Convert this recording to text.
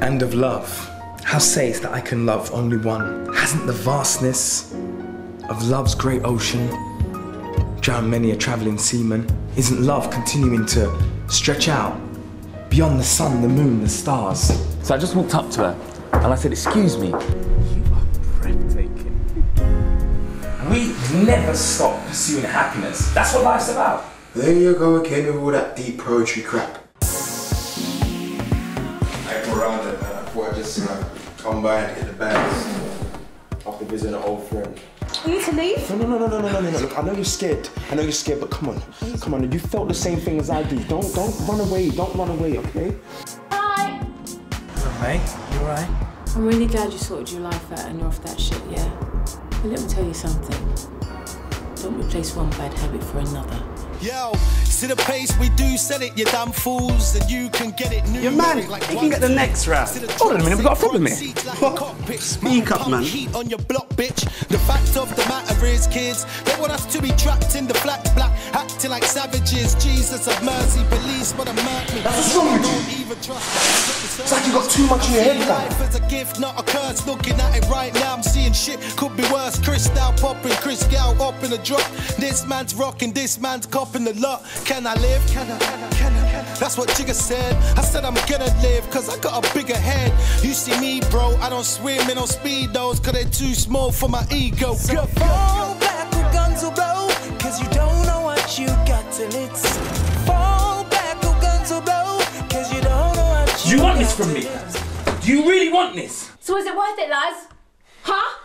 And of love. How sayest that I can love only one? Hasn't the vastness of love's great ocean drowned many a travelling seaman? Isn't love continuing to stretch out beyond the sun, the moon, the stars? So I just walked up to her and I said, Excuse me. You are breathtaking. We never stop pursuing happiness. That's what life's about. There you go again with all that deep poetry crap. It. I thought I'd just uh, come by and hit the bags after visiting an old friend. Are you to leave? No, no, no, no, no, no, no, no. Look, I know you're scared. I know you're scared, but come on. Come on. You felt the same thing as I do. Don't don't run away. Don't run away, okay? Hi. Mate, you alright? I'm really glad you sorted your life out and you're off that shit, yeah? But let me tell you something. Don't replace one bad habit for another. Yo, see the pace we do, set it, you damn fools, and you can get it new. Your man, like he can get the next round. Hold on a minute, we've got a problem here. What? Speak up, man. Heat on your block, bitch. The fact of the matter is, kids, they want us to be trapped in the black black, acting like savages. Jesus of mercy, police wanna murk me. That's what's wrong It's like you got too much in your head, guy. Life is a gift, not a curse. Looking at it right now, I'm seeing shit. Could be worse. Chris Crystal popping, Chris Gal up in the drop. This man's rocking, this man's copping the lot. Can I live? Can I? Can I? Can I? That's what Jigga said. I said I'm gonna live, cause I got a bigger head. You see me, bro, I don't swim in on speedos, cause they're too small for my ego. Go, Fall back this from me? Do you really want this? So is it worth it, lads? Huh?